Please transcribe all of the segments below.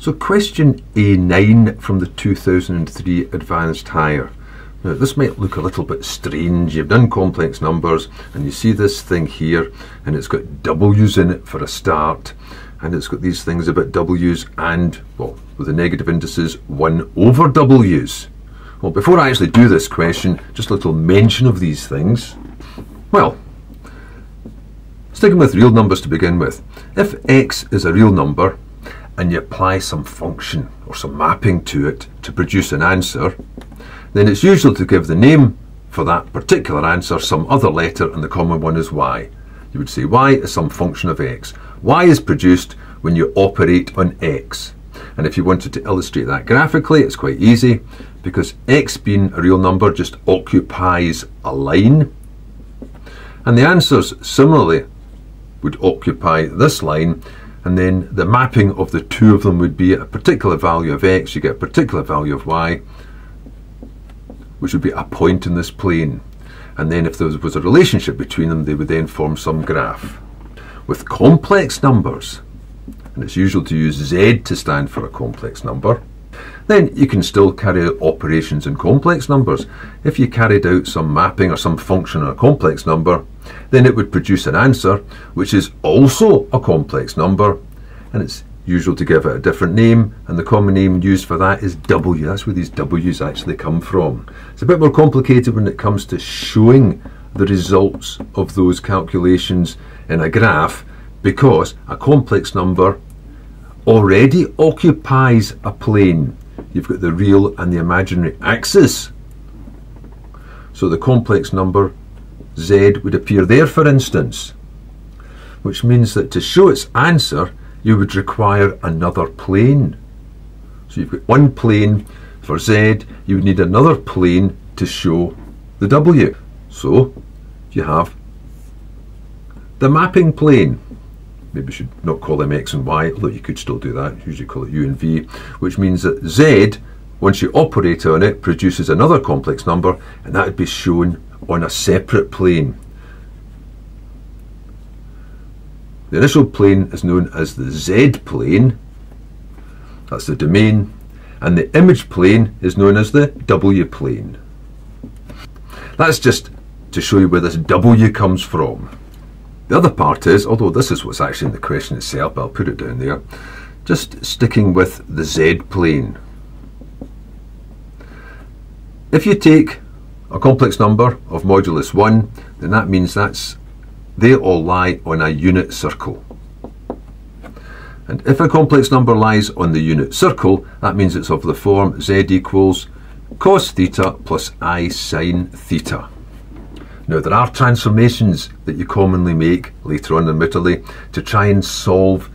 So question A9 from the 2003 Advanced Higher. Now this might look a little bit strange. You've done complex numbers and you see this thing here and it's got W's in it for a start and it's got these things about W's and, well, with the negative indices, 1 over W's. Well, before I actually do this question, just a little mention of these things. Well, sticking with real numbers to begin with. If x is a real number, and you apply some function or some mapping to it to produce an answer, then it's usual to give the name for that particular answer some other letter and the common one is y. You would say y is some function of x. y is produced when you operate on x. And if you wanted to illustrate that graphically, it's quite easy because x being a real number just occupies a line. And the answers similarly would occupy this line and then the mapping of the two of them would be a particular value of x, you get a particular value of y, which would be a point in this plane. And then if there was a relationship between them, they would then form some graph. With complex numbers, and it's usual to use z to stand for a complex number, then you can still carry out operations in complex numbers. If you carried out some mapping or some function on a complex number, then it would produce an answer which is also a complex number and it's usual to give it a different name and the common name used for that is W. That's where these W's actually come from. It's a bit more complicated when it comes to showing the results of those calculations in a graph because a complex number already occupies a plane. You've got the real and the imaginary axis. So the complex number z would appear there, for instance, which means that to show its answer, you would require another plane. So you've got one plane for z, you would need another plane to show the w. So you have the mapping plane. Maybe should not call them x and y, although you could still do that. Usually call it u and v, which means that z, once you operate on it, produces another complex number, and that would be shown on a separate plane. The initial plane is known as the Z plane, that's the domain, and the image plane is known as the W plane. That's just to show you where this W comes from. The other part is, although this is what's actually in the question itself, but I'll put it down there, just sticking with the Z plane. If you take a complex number of modulus 1, then that means that's they all lie on a unit circle. And if a complex number lies on the unit circle, that means it's of the form z equals cos theta plus i sine theta. Now there are transformations that you commonly make later on in admittedly to try and solve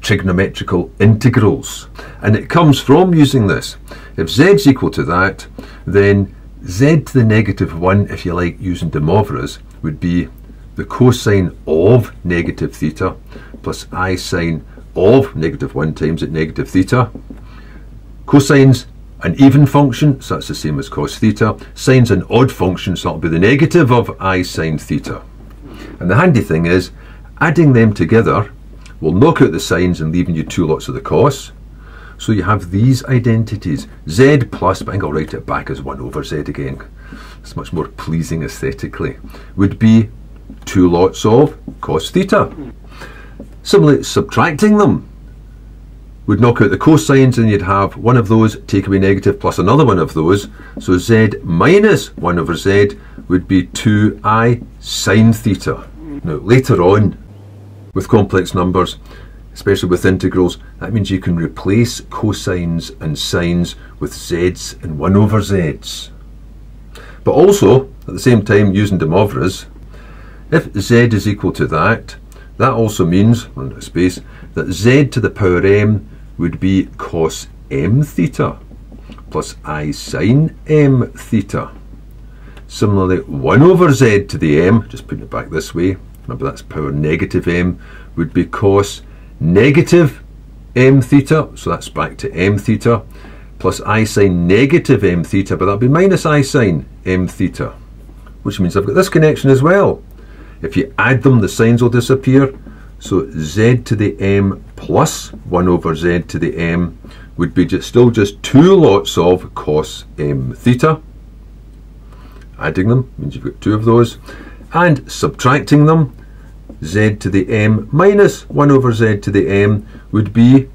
trigonometrical integrals. And it comes from using this. If z is equal to that, then z to the negative 1, if you like, using De Moivre's, would be the cosine of negative theta plus i sine of negative 1 times at negative theta. Cosine's an even function, so that's the same as cos theta. Sine's an odd function, so that'll be the negative of i sine theta. And the handy thing is, adding them together will knock out the sines and leaving you two lots of the cos. So you have these identities, z plus, but I think I'll write it back as 1 over z again. It's much more pleasing aesthetically. Would be two lots of cos theta. Similarly, subtracting them would knock out the cosines and you'd have one of those take away negative plus another one of those. So z minus 1 over z would be 2i sine theta. Now later on, with complex numbers, especially with integrals, that means you can replace cosines and sines with z's and 1 over z's. But also, at the same time, using De Moivre's, if z is equal to that, that also means, space, that z to the power m would be cos m theta plus i sine m theta. Similarly, 1 over z to the m, just putting it back this way, remember that's power negative m, would be cos negative m theta, so that's back to m theta, plus i sine negative m theta, but that'll be minus i sine m theta, which means I've got this connection as well. If you add them, the signs will disappear, So z to the m plus 1 over z to the m would be just, still just two lots of cos m theta. Adding them means you've got two of those. And subtracting them, z to the m minus 1 over z to the m would be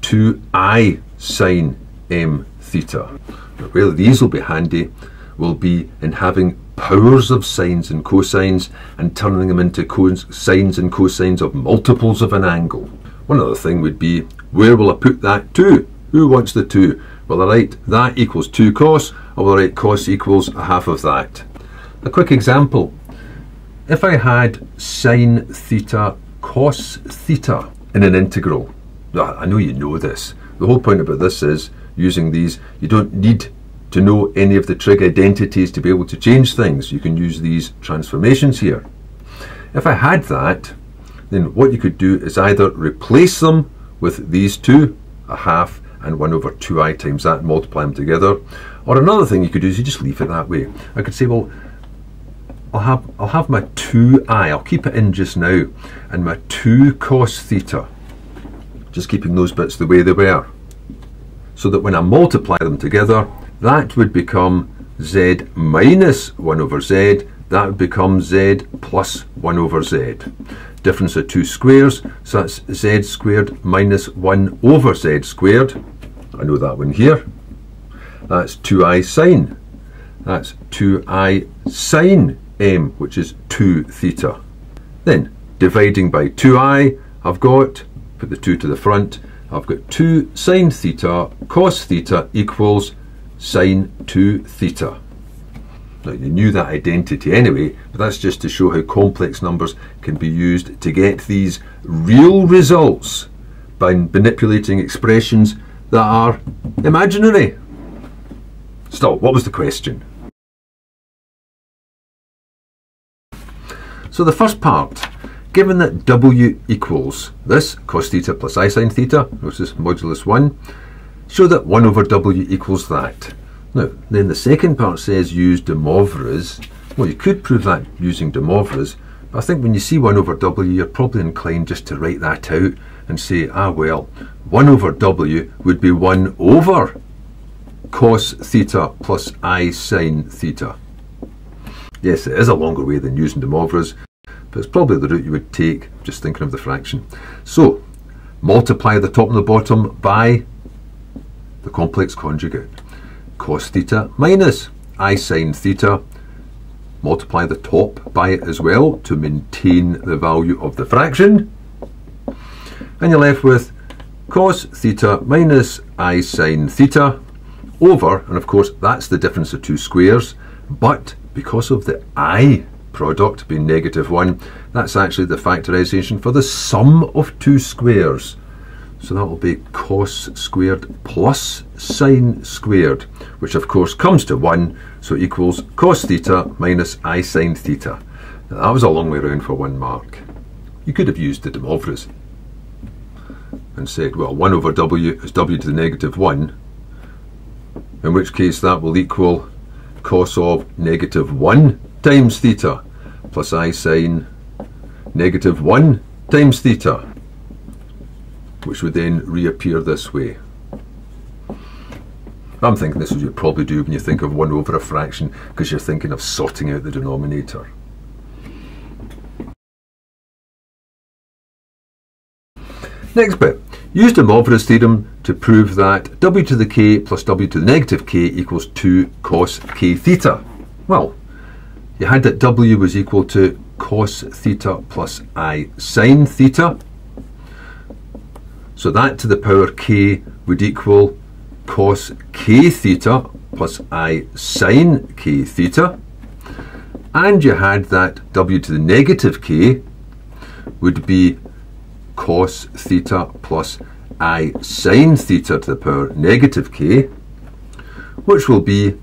2i sine m theta. where these will be handy will be in having powers of sines and cosines and turning them into sines and cosines of multiples of an angle. One other thing would be, where will I put that 2? Who wants the 2? Well, I write that equals 2 cos, or will I write cos equals a half of that? A quick example. If I had sine theta cos theta in an integral, I know you know this. The whole point about this is using these, you don't need to know any of the trig identities to be able to change things. You can use these transformations here. If I had that, then what you could do is either replace them with these two, a half and 1 over 2i times that, multiply them together. Or another thing you could do is you just leave it that way. I could say, well, I'll have, I'll have my 2i, I'll keep it in just now, and my 2 cos theta, just keeping those bits the way they were. So that when I multiply them together, that would become z minus 1 over z, that would become z plus 1 over z. Difference of two squares, so that's z squared minus 1 over z squared. I know that one here. That's 2i sine. That's 2i sine m, which is 2 theta. Then, dividing by 2i, I've got, put the 2 to the front, I've got 2 sine theta cos theta equals sine 2 theta. Now you knew that identity anyway, but that's just to show how complex numbers can be used to get these real results by manipulating expressions that are imaginary. Still, what was the question? So the first part, given that w equals this, cos theta plus i sine theta, which is modulus 1, show that 1 over w equals that. Now, then the second part says use de Moivre's. Well, you could prove that using de Moivre's, but I think when you see 1 over w, you're probably inclined just to write that out and say, ah, well, 1 over w would be 1 over cos theta plus i sine theta. Yes, it is a longer way than using de Moivre's, but it's probably the route you would take, just thinking of the fraction. So, multiply the top and the bottom by the complex conjugate. Cos theta minus I sine theta. Multiply the top by it as well to maintain the value of the fraction. And you're left with cos theta minus I sine theta over, and of course that's the difference of two squares, but because of the I product being negative 1, that's actually the factorisation for the sum of two squares. So that will be cos squared plus sine squared, which of course comes to 1, so it equals cos theta minus i sine theta. Now, that was a long way around for one mark. You could have used the De Moivre's and said, well, 1 over w is w to the negative 1, in which case that will equal cos of negative 1 times theta plus i sine negative 1 times theta which would then reappear this way. I'm thinking this is what you probably do when you think of 1 over a fraction because you're thinking of sorting out the denominator. Next bit. Use de Moivre's theorem to prove that w to the k plus w to the negative k equals 2 cos k theta. Well, you had that w was equal to cos theta plus i sine theta. So that to the power k would equal cos k theta plus i sine k theta. And you had that w to the negative k would be cos theta plus i sine theta to the power negative k, which will be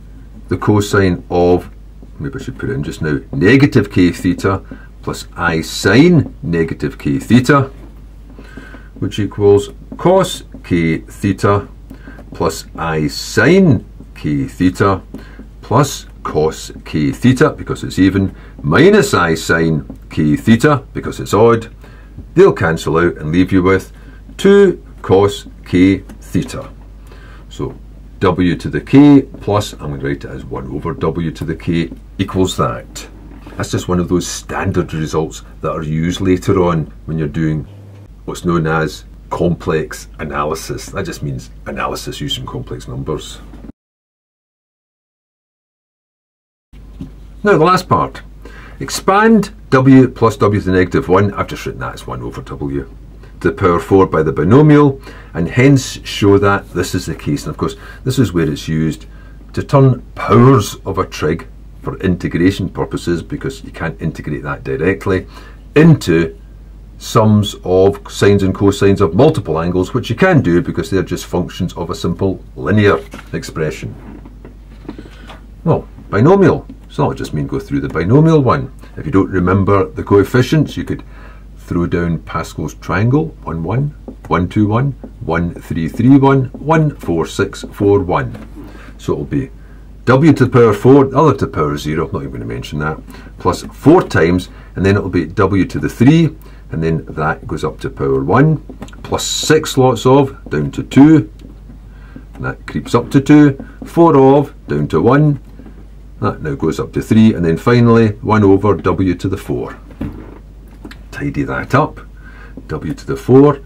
the cosine of, maybe I should put it in just now, negative k theta plus i sine negative k theta which equals cos k theta plus i sine k theta plus cos k theta because it's even minus i sine k theta because it's odd they'll cancel out and leave you with 2 cos k theta. So w to the k plus, I'm going to write it as 1 over w to the k equals that. That's just one of those standard results that are used later on when you're doing what's known as complex analysis. That just means analysis using complex numbers. Now the last part. Expand w plus w to the negative 1, I've just written that as 1 over w to the power 4 by the binomial and hence show that this is the case. And of course this is where it's used to turn powers of a trig for integration purposes because you can't integrate that directly into sums of sines and cosines of multiple angles which you can do because they're just functions of a simple linear expression. Well, binomial. So I'll just mean go through the binomial one. If you don't remember the coefficients, you could throw down Pascal's triangle 1 1, 1 2 1, 1 3 3 1, 1 4 6 4 1. So it'll be w to the power 4, the other to the power 0, I'm not even going to mention that, plus 4 times, and then it'll be w to the 3, and then that goes up to power 1, plus 6 lots of, down to 2, and that creeps up to 2, 4 of, down to 1, that now goes up to 3, and then finally 1 over w to the 4. Tidy that up, w to the 4,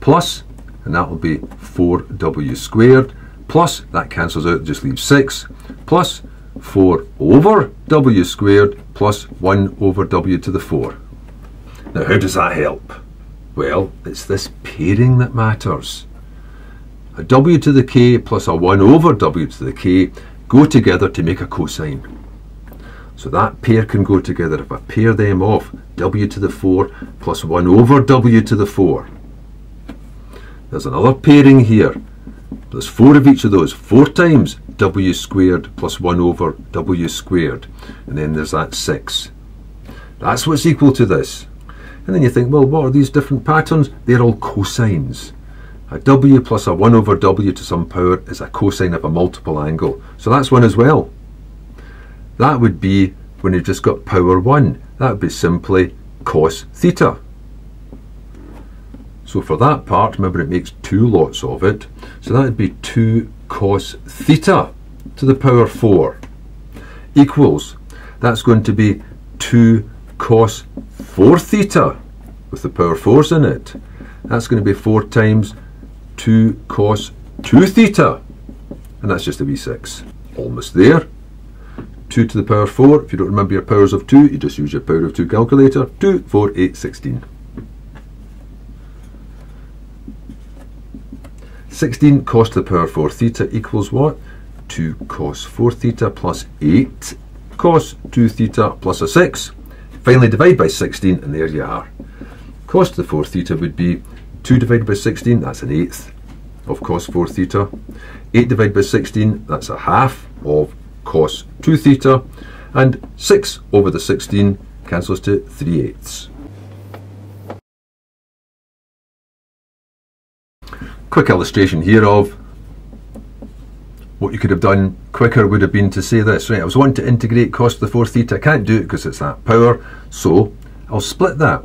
plus, and that will be 4w squared, plus, that cancels out, just leaves 6, plus 4 over w squared plus 1 over w to the 4. Now how does that help? Well, it's this pairing that matters. A w to the k plus a 1 over w to the k go together to make a cosine. So that pair can go together if I pair them off, w to the 4 plus 1 over w to the 4. There's another pairing here. There's 4 of each of those, 4 times w squared plus 1 over w squared. And then there's that 6. That's what's equal to this. And then you think, well, what are these different patterns? They're all cosines. A w plus a 1 over w to some power is a cosine of a multiple angle. So that's one as well. That would be when you've just got power 1. That would be simply cos theta. So for that part, remember it makes two lots of it. So that would be 2 cos theta to the power 4 equals, that's going to be 2 cos 4 theta with the power 4's in it. That's going to be 4 times 2 cos 2 theta. And that's just a v6. Almost there. 2 to the power 4. If you don't remember your powers of 2, you just use your power of 2 calculator. 2, 4, 8, 16. 16 cos to the power 4 theta equals what? 2 cos 4 theta plus 8 cos 2 theta plus a 6. Finally divide by 16 and there you are. Cos to the 4 theta would be 2 divided by 16, that's an eighth of cos 4 theta. 8 divided by 16, that's a half of cos 2 theta. And 6 over the 16 cancels to 3 eighths. quick illustration here of what you could have done quicker would have been to say this. Right, I was wanting to integrate cos to the 4 theta. I can't do it because it's that power. So I'll split that.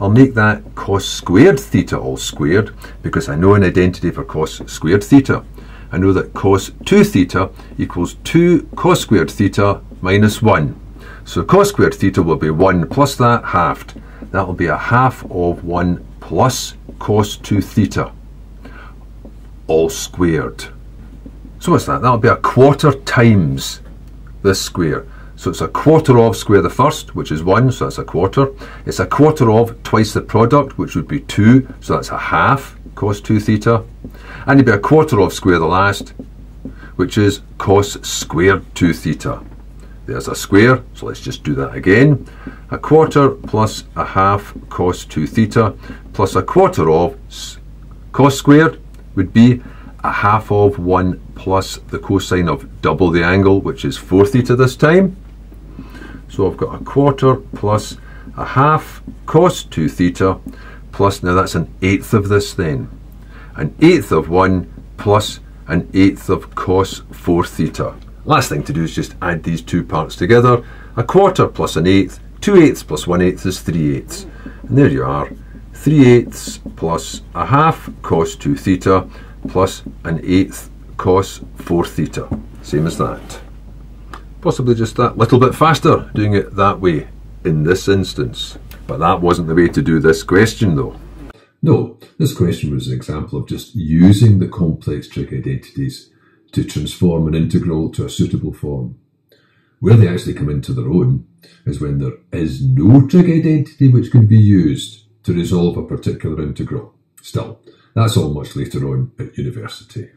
I'll make that cos squared theta all squared because I know an identity for cos squared theta. I know that cos 2 theta equals 2 cos squared theta minus 1. So cos squared theta will be 1 plus that halved. That will be a half of 1 plus cos 2 theta all squared. So what's that? That'll be a quarter times this square. So it's a quarter of square the first, which is 1, so that's a quarter. It's a quarter of twice the product, which would be 2, so that's a half cos 2 theta. And it'd be a quarter of square the last, which is cos squared 2 theta. There's a square, so let's just do that again. A quarter plus a half cos 2 theta plus a quarter of cos squared would be a half of 1 plus the cosine of double the angle, which is 4 theta this time. So I've got a quarter plus a half cos 2 theta plus, now that's an eighth of this then. An eighth of 1 plus an eighth of cos 4 theta. Last thing to do is just add these two parts together. A quarter plus an eighth, 2 eighths plus 1 eighth is 3 eighths. And there you are. 3 eighths plus a half cos 2 theta plus an eighth cos 4 theta. Same as that. Possibly just that little bit faster doing it that way in this instance. But that wasn't the way to do this question though. No, this question was an example of just using the complex trig identities to transform an integral to a suitable form. Where they actually come into their own is when there is no trig identity which can be used to resolve a particular integral. Still, that's all much later on at university.